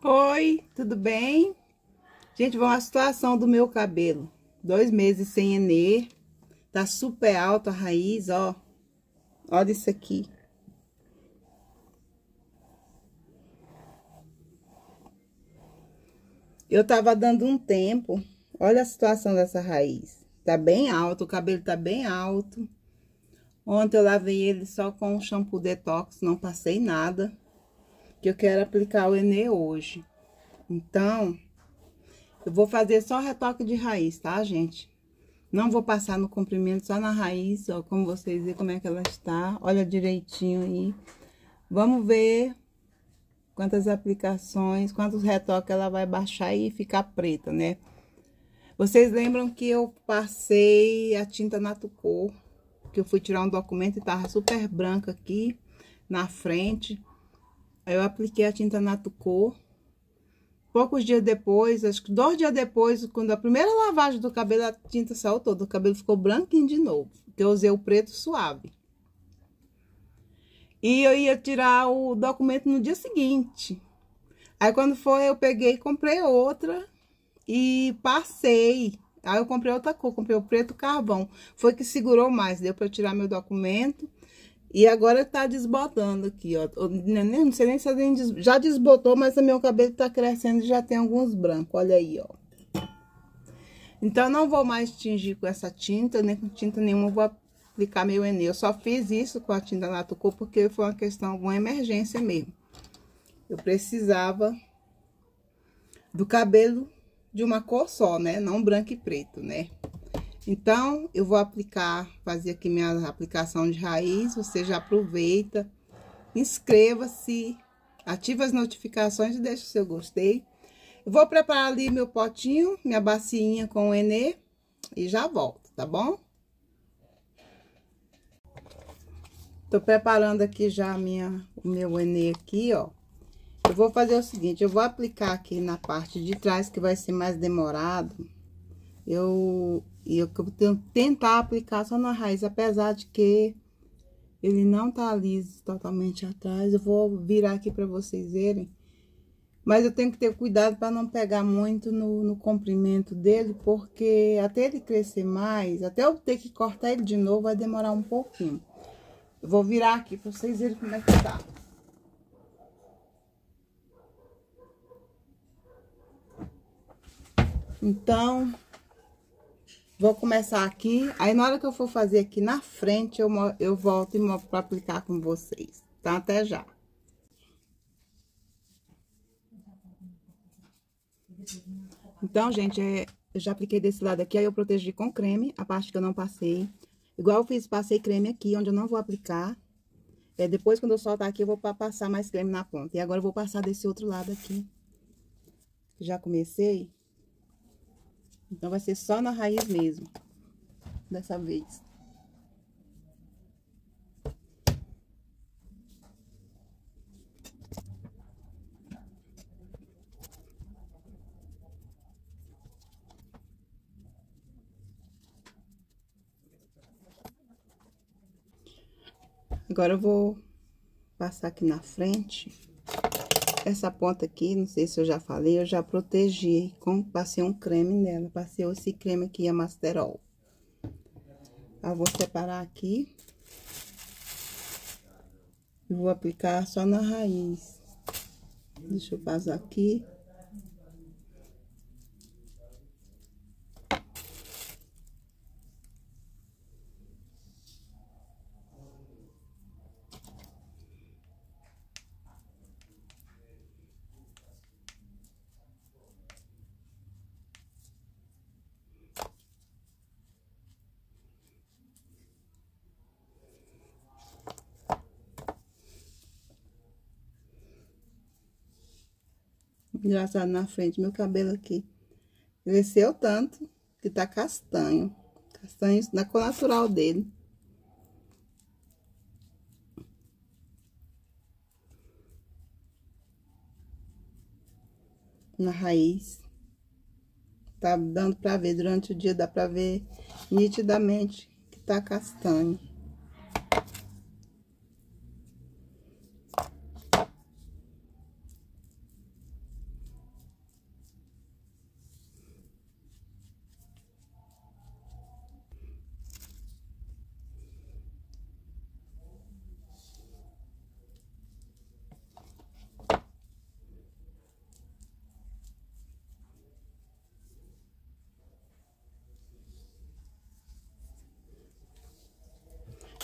Oi, tudo bem? Gente, vamos à situação do meu cabelo. Dois meses sem Enê. Tá super alto a raiz, ó. Olha isso aqui. Eu tava dando um tempo. Olha a situação dessa raiz. Tá bem alto, o cabelo tá bem alto. Ontem eu lavei ele só com shampoo detox, não passei nada. Que eu quero aplicar o Enê hoje. Então, eu vou fazer só retoque de raiz, tá, gente? Não vou passar no comprimento, só na raiz, ó, como vocês veem como é que ela está. Olha direitinho aí. Vamos ver quantas aplicações, quantos retoques ela vai baixar e ficar preta, né? Vocês lembram que eu passei a tinta Natucor, que eu fui tirar um documento e tava super branca aqui na frente. Aí eu apliquei a tinta Natucor. Poucos dias depois, acho que dois dias depois, quando a primeira lavagem do cabelo, a tinta saiu toda. O cabelo ficou branquinho de novo, porque eu usei o preto suave. E eu ia tirar o documento no dia seguinte. Aí quando foi, eu peguei e comprei outra e passei. Aí eu comprei outra cor, comprei o preto carvão. Foi que segurou mais, deu para tirar meu documento. E agora tá desbotando aqui, ó. Não sei nem se já desbotou, mas o meu cabelo tá crescendo e já tem alguns brancos. Olha aí, ó. Então, não vou mais tingir com essa tinta, nem com tinta nenhuma. Vou aplicar meu Enê. Eu só fiz isso com a tinta Natucor porque foi uma questão, alguma emergência mesmo. Eu precisava do cabelo de uma cor só, né? Não branco e preto, né? Então, eu vou aplicar, fazer aqui minha aplicação de raiz. Você já aproveita, inscreva-se, ative as notificações e deixe o seu gostei. Eu vou preparar ali meu potinho, minha bacinha com o Enê e já volto, tá bom? Tô preparando aqui já minha, o meu Enê aqui, ó. Eu vou fazer o seguinte, eu vou aplicar aqui na parte de trás, que vai ser mais demorado. Eu, eu tentar aplicar só na raiz, apesar de que ele não tá liso totalmente atrás. Eu vou virar aqui pra vocês verem. Mas eu tenho que ter cuidado para não pegar muito no, no comprimento dele, porque até ele crescer mais, até eu ter que cortar ele de novo, vai demorar um pouquinho. Eu vou virar aqui para vocês verem como é que tá. Então, vou começar aqui. Aí, na hora que eu for fazer aqui na frente, eu, eu volto e para aplicar com vocês. Tá? Até já. Então, gente, é, eu já apliquei desse lado aqui, aí eu protegi com creme, a parte que eu não passei. Igual eu fiz, passei creme aqui, onde eu não vou aplicar. É, depois, quando eu soltar aqui, eu vou passar mais creme na ponta. E agora, eu vou passar desse outro lado aqui. Já comecei. Então, vai ser só na raiz mesmo. Dessa vez. Agora, eu vou passar aqui na frente. Essa ponta aqui, não sei se eu já falei, eu já protegi, com, passei um creme nela. Passei esse creme aqui, a Masterol. Eu vou separar aqui. E vou aplicar só na raiz. Deixa eu passar aqui. Engraçado na frente, meu cabelo aqui cresceu tanto que tá castanho. Castanho na cor natural dele. Na raiz. Tá dando pra ver durante o dia, dá pra ver nitidamente que tá castanho.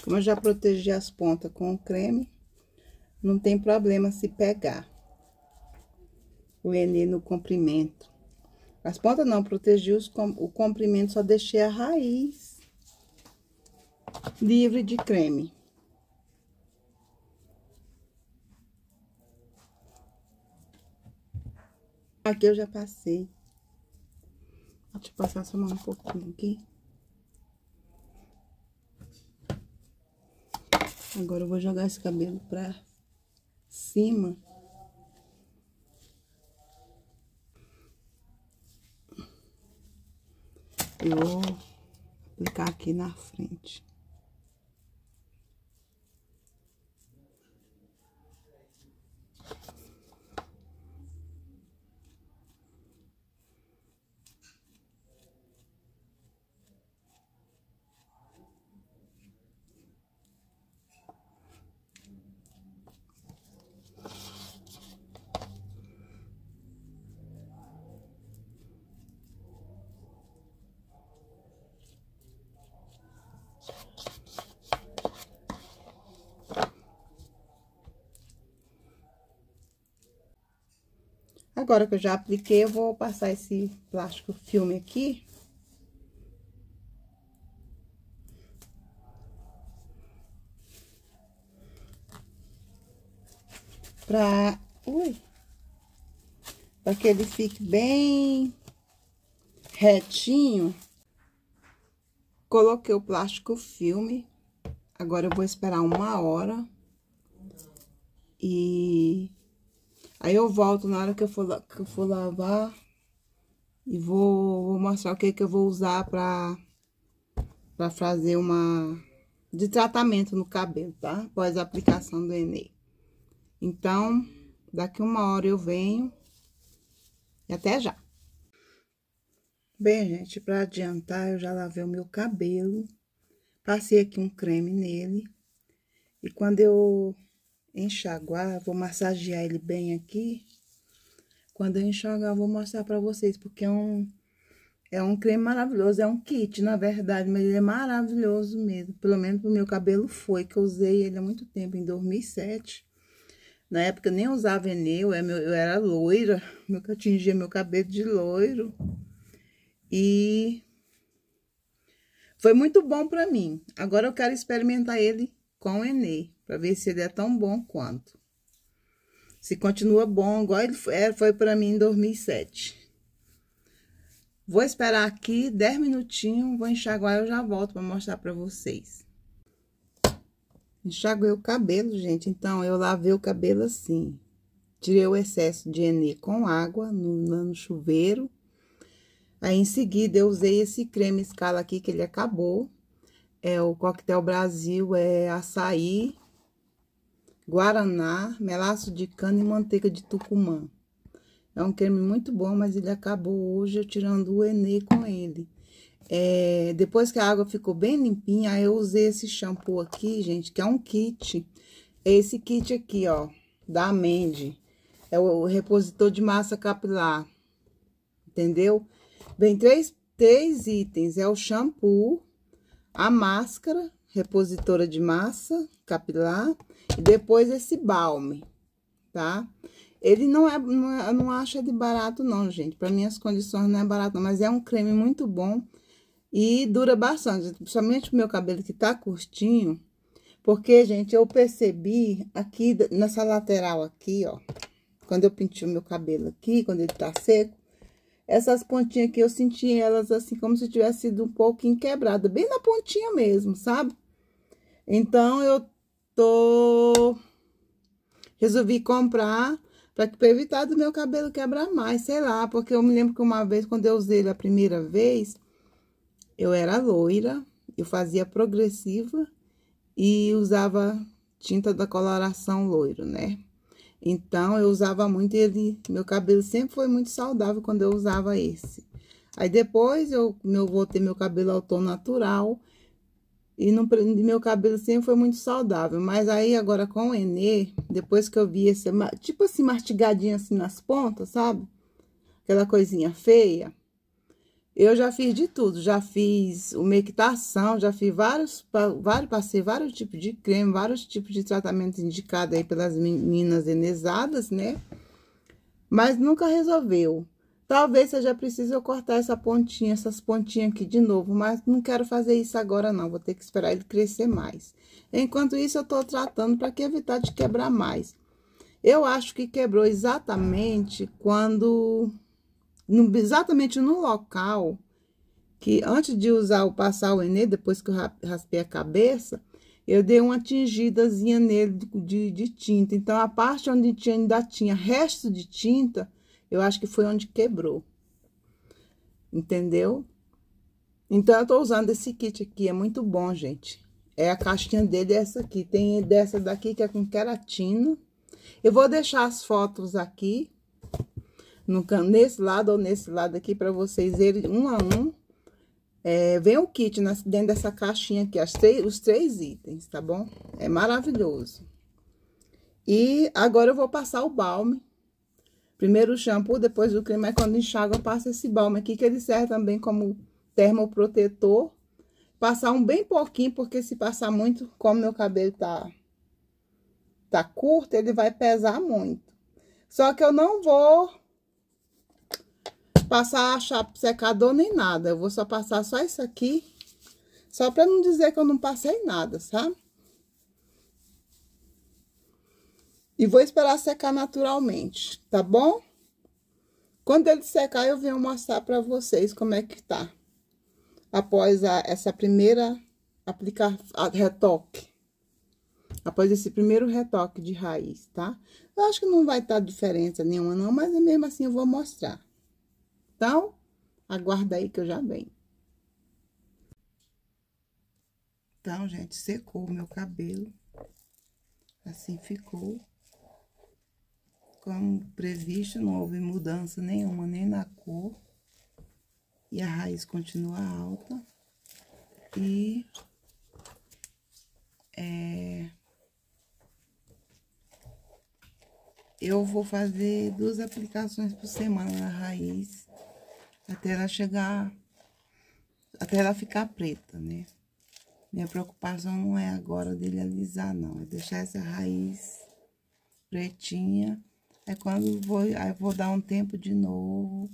Como eu já protegi as pontas com o creme, não tem problema se pegar o Enê no comprimento. As pontas não, protegi os, o comprimento, só deixei a raiz livre de creme. Aqui eu já passei. Deixa eu passar só mais um pouquinho aqui. Agora eu vou jogar esse cabelo pra cima. Eu vou aplicar aqui na frente. Agora que eu já apliquei, eu vou passar esse plástico filme aqui. Pra... Ui! Pra que ele fique bem retinho. Coloquei o plástico filme. Agora eu vou esperar uma hora. E Aí eu volto na hora que eu for, que eu for lavar e vou, vou mostrar o que, que eu vou usar pra, pra fazer uma... de tratamento no cabelo, tá? Após a aplicação do Enê. Então, daqui uma hora eu venho e até já. Bem, gente, pra adiantar, eu já lavei o meu cabelo. Passei aqui um creme nele. E quando eu enxaguar, vou massagear ele bem aqui. Quando eu enxaguar, vou mostrar pra vocês, porque é um, é um creme maravilhoso, é um kit, na verdade, mas ele é maravilhoso mesmo. Pelo menos pro meu cabelo foi, que eu usei ele há muito tempo, em 2007. Na época eu nem usava Eneu, eu, eu era loira, eu tingia meu cabelo de loiro. E foi muito bom pra mim. Agora eu quero experimentar ele com Enê para ver se ele é tão bom quanto. Se continua bom, igual ele foi, é, foi para mim em 2007. Vou esperar aqui 10 minutinhos, vou enxaguar e eu já volto para mostrar para vocês. Enxaguei o cabelo, gente, então eu lavei o cabelo assim. Tirei o excesso de enê com água no, no chuveiro. Aí, em seguida, eu usei esse creme escala aqui, que ele acabou. É o Coquetel Brasil, é açaí, guaraná, melaço de cana e manteiga de tucumã. É um creme muito bom, mas ele acabou hoje eu tirando o Enê com ele. É, depois que a água ficou bem limpinha, eu usei esse shampoo aqui, gente, que é um kit. É esse kit aqui, ó, da Amende. É o, o repositor de massa capilar, entendeu? Vem três, três itens, é o shampoo, a máscara, repositora de massa capilar e depois esse balme, tá? Ele não é, não, é, não acho de barato não, gente. Para minhas condições não é barato não, mas é um creme muito bom e dura bastante, principalmente o meu cabelo que tá curtinho, porque, gente, eu percebi aqui nessa lateral aqui, ó, quando eu pintei o meu cabelo aqui, quando ele tá seco, essas pontinhas aqui, eu senti elas assim, como se tivesse sido um pouquinho quebrada, bem na pontinha mesmo, sabe? Então, eu tô... Resolvi comprar para evitar do meu cabelo quebrar mais, sei lá, porque eu me lembro que uma vez, quando eu usei ele a primeira vez, eu era loira, eu fazia progressiva e usava tinta da coloração loiro, né? Então, eu usava muito ele, meu cabelo sempre foi muito saudável quando eu usava esse. Aí, depois, eu, eu voltei meu cabelo ao tom natural, e no, meu cabelo sempre foi muito saudável. Mas aí, agora com o Enê, depois que eu vi esse, tipo assim, mastigadinho assim nas pontas, sabe? Aquela coisinha feia. Eu já fiz de tudo, já fiz umectação, já fiz vários, vários, passei vários tipos de creme, vários tipos de tratamento indicado aí pelas meninas enesadas, né? Mas nunca resolveu. Talvez seja preciso eu cortar essa pontinha, essas pontinhas aqui de novo, mas não quero fazer isso agora não, vou ter que esperar ele crescer mais. Enquanto isso, eu tô tratando para que evitar de quebrar mais. Eu acho que quebrou exatamente quando no, exatamente no local que antes de usar o passar o Enê, depois que eu raspei a cabeça, eu dei uma tingidazinha nele de, de, de, tinta. Então, a parte onde tinha, ainda tinha resto de tinta, eu acho que foi onde quebrou. Entendeu? Então, eu tô usando esse kit aqui, é muito bom, gente. É a caixinha dele, é essa aqui. Tem dessa daqui que é com queratina. Eu vou deixar as fotos aqui no, nesse lado ou nesse lado aqui, para vocês verem um a um. É, vem o kit nas, dentro dessa caixinha aqui, três, os três itens, tá bom? É maravilhoso. E agora eu vou passar o balme. Primeiro o shampoo, depois o creme, aí quando enxaga eu passo esse balme aqui, que ele serve também como termoprotetor. Passar um bem pouquinho, porque se passar muito, como meu cabelo tá, tá curto, ele vai pesar muito. Só que eu não vou passar chapa secador nem nada. Eu vou só passar só isso aqui. Só para não dizer que eu não passei nada, sabe? E vou esperar secar naturalmente, tá bom? Quando ele secar, eu venho mostrar para vocês como é que tá. Após a, essa primeira aplicar retoque. Após esse primeiro retoque de raiz, tá? Eu acho que não vai estar tá diferença nenhuma não, mas mesmo assim eu vou mostrar. Então, aguarda aí que eu já venho. Então, gente, secou o meu cabelo. Assim ficou. Como previsto, não houve mudança nenhuma, nem na cor. E a raiz continua alta. E... É... Eu vou fazer duas aplicações por semana na raiz até ela chegar, até ela ficar preta, né? Minha preocupação não é agora dele alisar, não. É deixar essa raiz pretinha. Aí quando vou, aí vou dar um tempo de novo.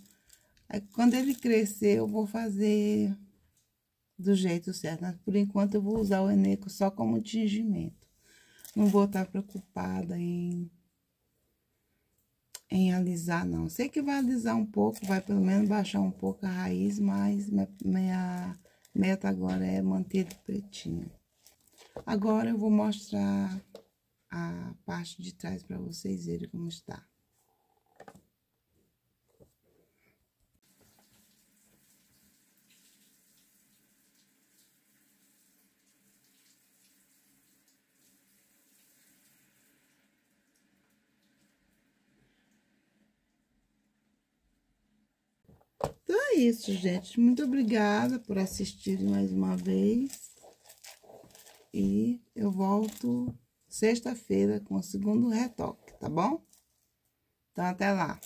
Aí quando ele crescer, eu vou fazer do jeito certo. Mas por enquanto eu vou usar o Eneco só como tingimento. Não vou estar preocupada em em alisar, não. Sei que vai alisar um pouco, vai pelo menos baixar um pouco a raiz, mas minha, minha meta agora é manter ele pretinho. Agora eu vou mostrar a parte de trás para vocês verem como está. é isso, gente. Muito obrigada por assistirem mais uma vez. E eu volto sexta-feira com o segundo retoque, tá bom? Então, até lá.